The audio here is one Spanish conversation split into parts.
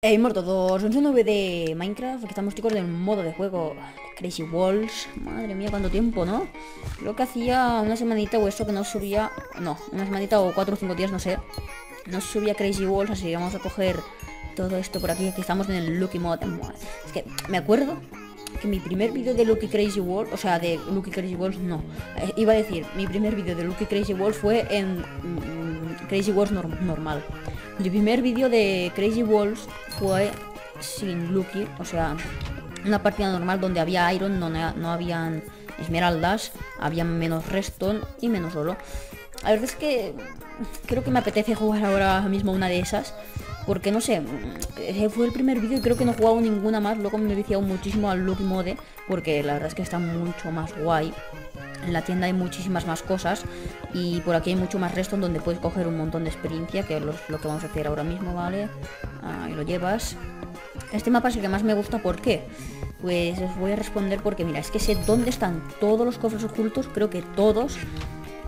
Hey todos, un nuevo de Minecraft, aquí estamos chicos del modo de juego. Crazy Walls, madre mía cuánto tiempo, ¿no? Creo que hacía una semanita o eso que no subía, no, una semanita o cuatro o cinco días, no sé. No subía Crazy Walls, así que vamos a coger todo esto por aquí, aquí estamos en el Lucky Mod. Es que me acuerdo que mi primer vídeo de Lucky Crazy Walls, o sea, de Lucky Crazy Walls, no. Eh, Iba a decir, mi primer vídeo de Lucky Crazy Walls fue en mm, Crazy Walls normal mi primer vídeo de Crazy Walls fue sin Lucky, o sea, una partida normal donde había Iron, no, no habían esmeraldas, había menos Reston y menos oro. A ver, es que creo que me apetece jugar ahora mismo una de esas. Porque no sé, fue el primer vídeo y creo que no he jugado ninguna más. Luego me he viciado muchísimo al Lucky Mode. Porque la verdad es que está mucho más guay. En la tienda hay muchísimas más cosas y por aquí hay mucho más resto donde puedes coger un montón de experiencia, que es lo, que vamos a hacer ahora mismo, ¿vale? Ahí lo llevas. Este mapa es el que más me gusta, ¿por qué? Pues os voy a responder porque, mira, es que sé dónde están todos los cofres ocultos, creo que todos,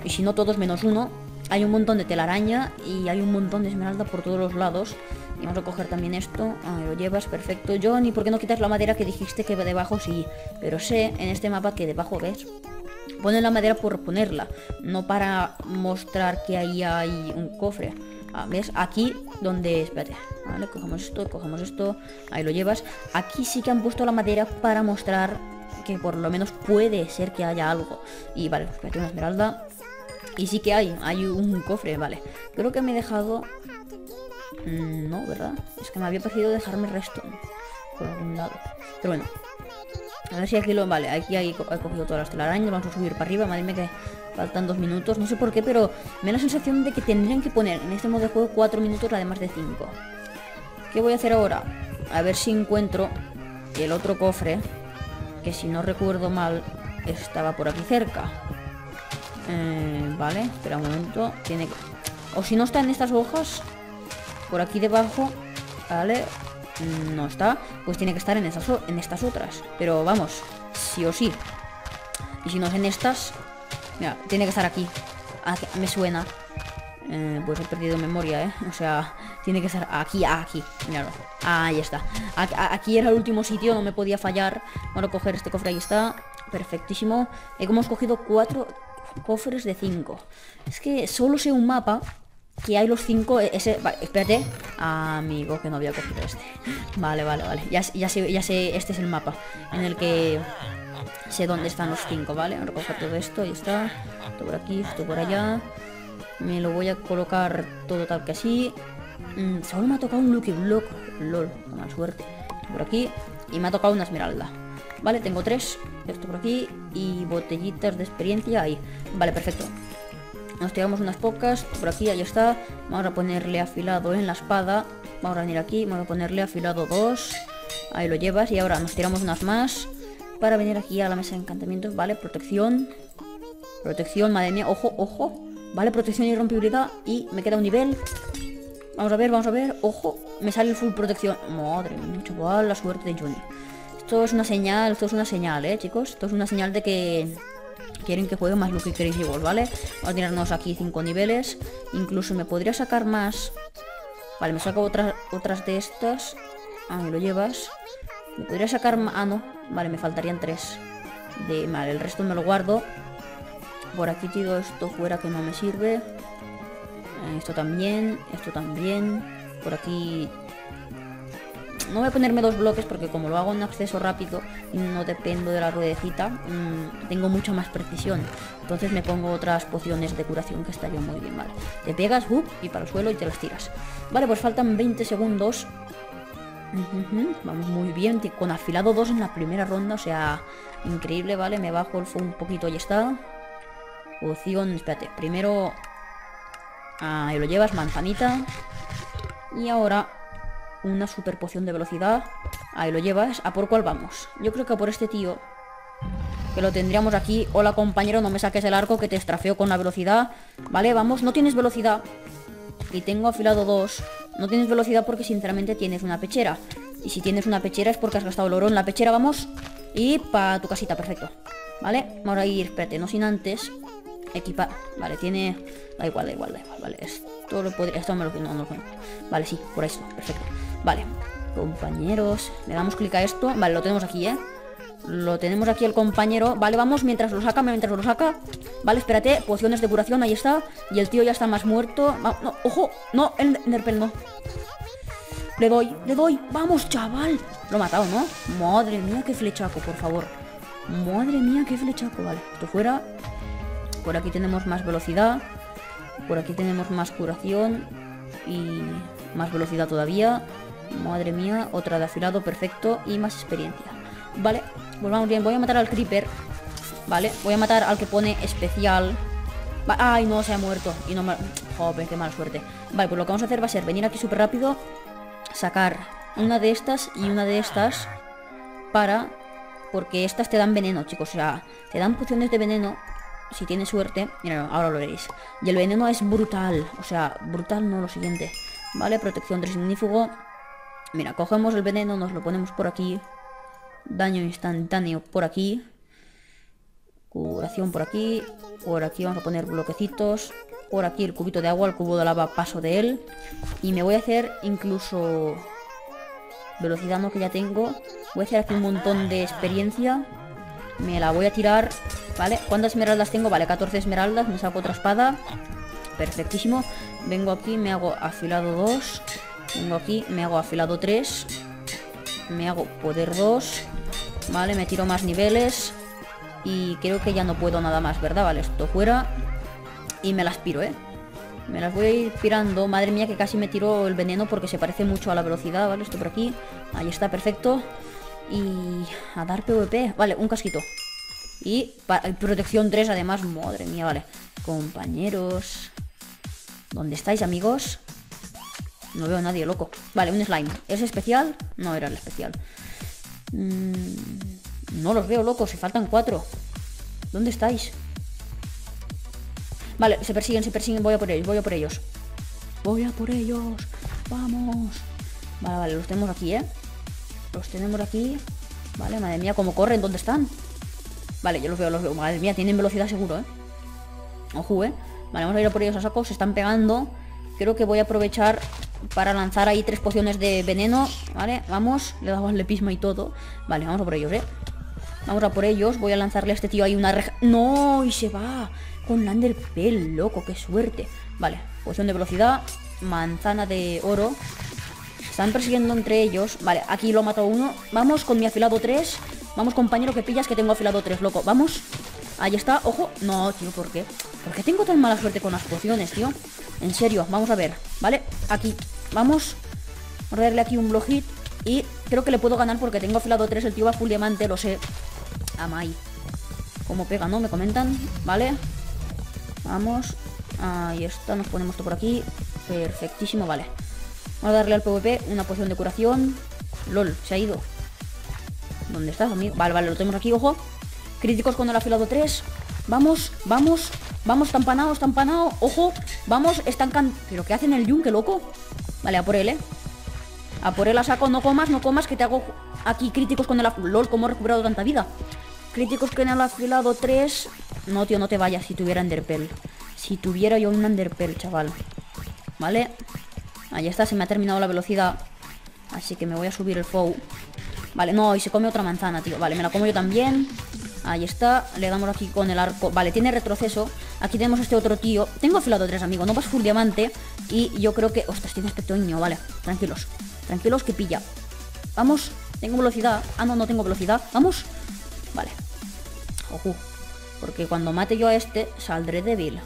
y si no todos menos uno, hay un montón de telaraña y hay un montón de esmeralda por todos los lados. Y vamos a coger también esto. Ahí lo llevas, perfecto. Johnny, ¿por qué no quitas la madera que dijiste que debajo? Sí, pero sé en este mapa que debajo, ¿ves? Ponen la madera por ponerla, no para mostrar que ahí hay un cofre. Ah, ¿Ves? Aquí donde... Espérate, vale, cogemos esto, cogemos esto, ahí lo llevas. Aquí sí que han puesto la madera para mostrar que por lo menos puede ser que haya algo. Y vale, espérate, una esmeralda. Y sí que hay, hay un cofre, vale. Creo que me he dejado... Mm, no, ¿verdad? Es que me había parecido dejarme resto por algún lado. Pero bueno, a ver si aquí lo... Vale, aquí he cogido todas las telarañas. Vamos a subir para arriba. Madre mía que faltan dos minutos. No sé por qué, pero me da la sensación de que tendrían que poner en este modo de juego cuatro minutos además de cinco. ¿Qué voy a hacer ahora? A ver si encuentro el otro cofre. Que si no recuerdo mal, estaba por aquí cerca. Eh, vale, espera un momento. Tiene. O si no está en estas hojas, por aquí debajo, vale, no está, pues tiene que estar en, estas otras. Pero vamos, sí o sí. Y si no es en estas, mira, tiene que estar aquí. aquí me suena. Eh, pues he perdido memoria, ¿eh? O sea, tiene que estar aquí, aquí. Míralo. Ahí está. Aquí, era el último sitio, no me podía fallar. A coger este cofre, ahí está. Perfectísimo. Como hemos cogido cuatro cofres de cinco. Es que solo sé un mapa que hay los cinco, e, ese, vale, espérate, amigo, que no había cogido este. Vale, vale, vale, ya, sé, ya sé, este es el mapa en el que sé dónde están los cinco, ¿vale? Coger todo esto, ahí está, esto por aquí, esto por allá. Me lo voy a colocar todo tal que así. Mm, solo me ha tocado un Lucky Block, lol, mala suerte. Por aquí, y me ha tocado una esmeralda. Vale, tengo tres, esto por aquí, y botellitas de experiencia ahí. Vale, perfecto. Nos tiramos unas pocas. Por aquí, ahí está. Vamos a ponerle afilado en la espada. Vamos a venir aquí. Vamos a ponerle afilado 2. Ahí lo llevas. Y ahora nos tiramos unas más. Para venir aquí a la mesa de encantamientos. Vale, protección. Protección, madre mía. Ojo, ojo. Vale, protección y rompibilidad. Y me queda un nivel. Vamos a ver, vamos a ver. Ojo, me sale el full protección. Madre mía, chaval, la suerte de Johnny. Esto es una señal, esto es una señal, eh, chicos. Esto es una señal de que quieren que juegue más Lucky Crazy Ball, ¿vale? Vamos a tirarnos aquí cinco niveles. Incluso me podría sacar más. Vale, me saco otras, otras de estas. Ah, me lo llevas. Me podría sacar más... Ah, no. Vale, me faltarían tres. De... Vale, el resto me lo guardo. Por aquí tiro esto fuera que no me sirve. Esto también. Esto también. Por aquí no voy a ponerme dos bloques porque como lo hago en acceso rápido y no dependo de la ruedecita, mm, tengo mucha más precisión. Entonces me pongo otras pociones de curación que estarían muy bien, ¿vale? Te pegas, y para el suelo y te las tiras. Vale, pues faltan 20 segundos. vamos muy bien, con afilado 2 en la primera ronda, o sea, increíble, ¿vale? Me bajo el fuego un poquito, y está. Poción, espérate, primero... Ahí lo llevas, manzanita. Y ahora una super poción de velocidad. Ahí lo llevas. ¿A por cuál vamos? Yo creo que a por este tío. Que lo tendríamos aquí. Hola compañero, no me saques el arco que te estrafeo con la velocidad. Vale, vamos. No tienes velocidad. Y tengo afilado dos. No tienes velocidad porque sinceramente tienes una pechera. Y si tienes una pechera es porque has gastado el oro en la pechera, vamos. Y para tu casita, perfecto. Vale, ahora ir, espérate, no sin antes equipar. Vale, tiene... Da igual, da igual, da igual, vale. Esto lo podría... Esto me lo... No, no. Vale, sí, por eso, perfecto. Vale. Compañeros. Le damos clic a esto. Vale, lo tenemos aquí, ¿eh? Lo tenemos aquí el compañero. Vale, vamos mientras lo saca, mientras lo saca. Vale, espérate. Pociones de curación, ahí está. Y el tío ya está más muerto. no, ojo. No, el Nerpel no. Le doy, le doy. Vamos, chaval. Lo he matado, ¿no? Madre mía, qué flechaco, por favor. Madre mía, qué flechaco. Vale, esto fuera. Por aquí tenemos más velocidad. Por aquí tenemos más curación. Y más velocidad todavía. Madre mía, otra de afilado, perfecto. Y más experiencia. Vale, pues vamos bien. Voy a matar al creeper. Vale, voy a matar al que pone especial. Ay, no, se ha muerto. Y no me... Joder, qué mala suerte. Vale, pues lo que vamos a hacer va a ser venir aquí súper rápido. Sacar una de estas y una de estas. Para... Porque estas te dan veneno, chicos. O sea, te dan pociones de veneno. Si tienes suerte. Mira, ahora lo veréis. Y el veneno es brutal. O sea, brutal no lo siguiente. Vale, protección de signífugo. Mira, cogemos el veneno, nos lo ponemos por aquí. Daño instantáneo por aquí. Curación por aquí. Por aquí vamos a poner bloquecitos. Por aquí el cubito de agua, el cubo de lava, paso de él. Y me voy a hacer incluso... Velocidad no que ya tengo. Voy a hacer aquí un montón de experiencia. Me la voy a tirar. ¿Vale? ¿Cuántas esmeraldas tengo? Vale, 14 esmeraldas. Me saco otra espada. Perfectísimo. Vengo aquí, me hago afilado 2. Vengo aquí, me hago afilado 3. Me hago poder 2. Vale, me tiro más niveles. Y creo que ya no puedo nada más, ¿verdad? Vale, esto fuera. Y me las piro, ¿eh? Me las voy a ir pirando. Madre mía, que casi me tiro el veneno porque se parece mucho a la velocidad, ¿vale? Esto por aquí. Ahí está, perfecto. Y a dar PvP. Vale, un casquito. Y protección 3 además. Madre mía, vale. Compañeros. ¿Dónde estáis, amigos? No veo a nadie, loco. Vale, un slime. ¿Es especial? No era el especial. Mm, no los veo, loco. Se faltan cuatro. ¿Dónde estáis? Vale, se persiguen, se persiguen. Voy a por ellos, voy a por ellos. Voy a por ellos. Vamos. Vale, vale, los tenemos aquí, ¿eh? Los tenemos aquí. Vale, madre mía, ¿cómo corren? ¿Dónde están? Vale, yo los veo, los veo. Madre mía, tienen velocidad seguro, ¿eh? Ojo, ¿eh? Vale, vamos a ir a por ellos a saco. Se están pegando. Creo que voy a aprovechar para lanzar ahí tres pociones de veneno. Vale, vamos. Le damos el pisma y todo. Vale, vamos a por ellos, ¿eh? Vamos a por ellos. Voy a lanzarle a este tío ahí una reja. ¡No! Y se va. Con Landerpell, loco. ¡Qué suerte! Vale, poción de velocidad. Manzana de oro. están persiguiendo entre ellos. Vale, aquí lo ha matado uno. Vamos con mi afilado 3. Vamos, compañero, que pillas que tengo afilado 3, loco. Vamos. Ahí está. Ojo. No, tío, ¿por qué? ¿Por qué tengo tan mala suerte con las pociones, tío? En serio, vamos a ver. ¿Vale? Aquí. Vamos. A darle aquí un blow hit. Y creo que le puedo ganar porque tengo afilado 3. El tío va full diamante, lo sé. Amai. ¿Cómo pega, no? Me comentan. ¿Vale? Vamos. Ahí está. Nos ponemos esto por aquí. Perfectísimo, vale. Vamos a darle al PvP una poción de curación. LOL, se ha ido. ¿Dónde estás, amigo? Vale, vale, lo tenemos aquí, ojo. Críticos con el afilado 3. Vamos, vamos. Vamos, estampanado, estampanado. Ojo, vamos, estancan... ¿Pero qué hacen el yunque, loco? Vale, a por él, ¿eh? A por él a saco, no comas, no comas, que te hago aquí críticos con el afilado. LOL, ¿cómo he recuperado tanta vida? Críticos con el afilado 3. No, tío, no te vayas si tuviera Enderpell. Si tuviera yo un Enderpell, chaval. Vale. Ahí está, se me ha terminado la velocidad. Así que me voy a subir el foul. Vale, no, y se come otra manzana, tío. Vale, me la como yo también. Ahí está, le damos aquí con el arco Vale, tiene retroceso Aquí tenemos este otro tío Tengo afilado tres, amigo No vas full diamante Y yo creo que... Ostras, tiene este toño Vale, tranquilos Tranquilos que pilla Vamos Tengo velocidad Ah, no, no tengo velocidad Vamos Vale Ojo porque cuando mate yo a este, saldré débil.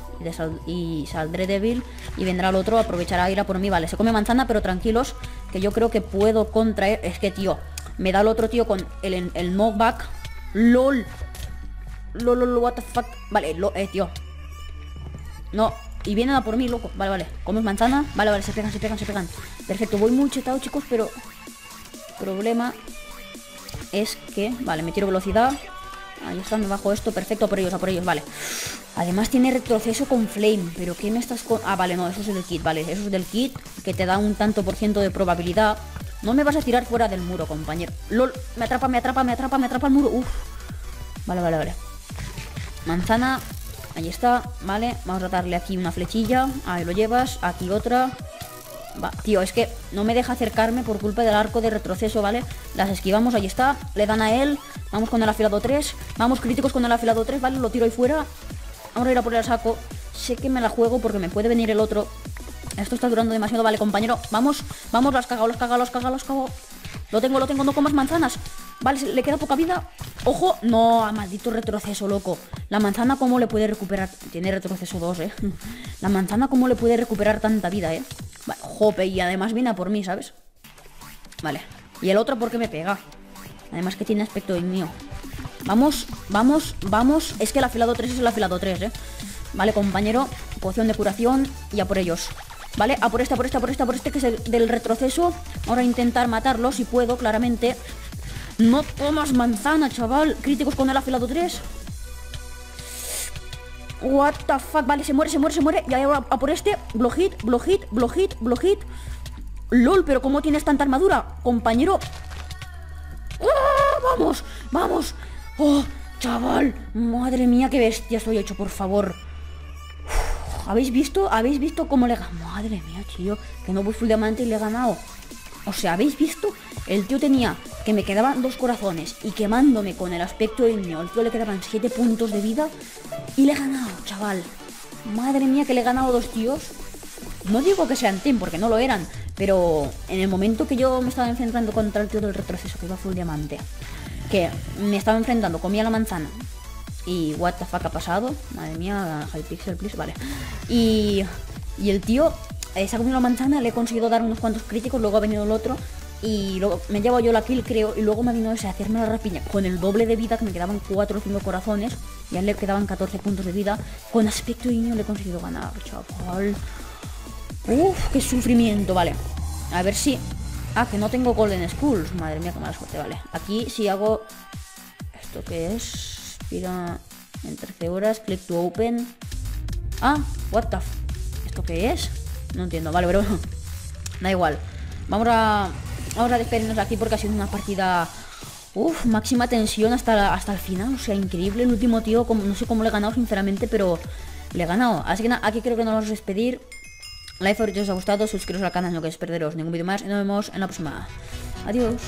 Y, saldré débil. Y vendrá el otro, aprovechará a ir a por mí. Vale, se come manzana, pero tranquilos. Que yo creo que puedo contraer. Es que, tío, me da el otro tío con el, el knockback. LOL. LOL, LOL, what the fuck. Vale, lo, eh, tío. No. Y vienen a por mí, loco. Vale, vale. Comes manzana. Vale, vale, se pegan, se pegan, se pegan. Perfecto, voy muy chetado, chicos, pero... Problema es que... Vale, me tiro velocidad. Ahí está, me bajo esto. Perfecto, por ellos, a por ellos, vale. Además tiene retroceso con flame. Pero ¿qué me estás con...? Ah, vale, no, eso es del kit, vale. Eso es del kit, que te da un tanto por ciento de probabilidad. No me vas a tirar fuera del muro, compañero. LOL, me atrapa, me atrapa, me atrapa, me atrapa el muro. Uf. Vale, vale, vale. Manzana. Ahí está, vale. Vamos a darle aquí una flechilla. Ahí lo llevas. Aquí otra. Va, tío, es que no me deja acercarme por culpa del arco de retroceso, ¿vale? Las esquivamos, ahí está. Le dan a él. Vamos con el afilado 3. Vamos críticos con el afilado 3, ¿vale? Lo tiro ahí fuera. Ahora ir a por el saco. Sé que me la juego porque me puede venir el otro. Esto está durando demasiado, vale, compañero. Vamos, vamos, las cago, los cago, los cago, los cago. Lo tengo, lo tengo, no comas manzanas. Vale, le queda poca vida. Ojo, no, maldito retroceso, loco. La manzana, ¿cómo le puede recuperar? Tiene retroceso 2, eh. La manzana, ¿cómo le puede recuperar tanta vida, eh? Vale, jope, y además viene a por mí, ¿sabes? Vale. Y el otro, ¿por qué me pega? Además que tiene aspecto mío. Vamos, vamos, vamos. Es que el afilado 3 es el afilado 3, ¿eh? Vale, compañero. Poción de curación y a por ellos. Vale, a por este, a por este, a por este, a por este, que es el del retroceso. Ahora intentar matarlo, si puedo, claramente. No tomas manzana, chaval. Críticos con el afilado 3. What the fuck, vale, se muere, se muere, se muere Y ahora a por este, blow hit, blow hit, blow hit, blow hit LOL, pero ¿cómo tienes tanta armadura? Compañero ¡Oh, Vamos, vamos Oh, chaval Madre mía, qué bestia estoy hecho, por favor ¿Habéis visto? ¿Habéis visto cómo le ganado? Madre mía, tío Que no voy full diamante y le he ganado O sea, ¿habéis visto? El tío tenía que me quedaban dos corazones y quemándome con el aspecto mío, el tío le quedaban 7 puntos de vida y le he ganado, chaval. Madre mía que le he ganado dos tíos. No digo que sean team, porque no lo eran, pero en el momento que yo me estaba enfrentando contra el tío del retroceso, que iba full diamante, que me estaba enfrentando, comía la manzana, y what the fuck ha pasado, madre mía, Hypixel, please, vale. Y, y el tío eh, se ha comido la manzana, le he conseguido dar unos cuantos críticos, luego ha venido el otro y luego me llevo yo la kill, creo, y luego me vino ese a hacerme la rapiña con el doble de vida, que me quedaban 4 o 5 corazones, y a él le quedaban 14 puntos de vida. Con aspecto niño le he conseguido ganar, chaval. Uf, qué sufrimiento, vale. A ver si... Ah, que no tengo Golden Skulls. Madre mía, qué mala suerte, vale. Aquí si hago... ¿Esto qué es? Mira, en 13 horas, click to open. Ah, what the... ¿Esto qué es? No entiendo, vale, pero... da igual. Vamos a Vamos a despedirnos aquí porque ha sido una partida... Uf, máxima tensión hasta, hasta el final. O sea, increíble. El último tío, como, no sé cómo le he ganado, sinceramente, pero le he ganado. Así que aquí creo que nos vamos a despedir. Like, si os ha gustado, suscribiros al canal, no queréis perderos ningún vídeo más. Y nos vemos en la próxima. Adiós.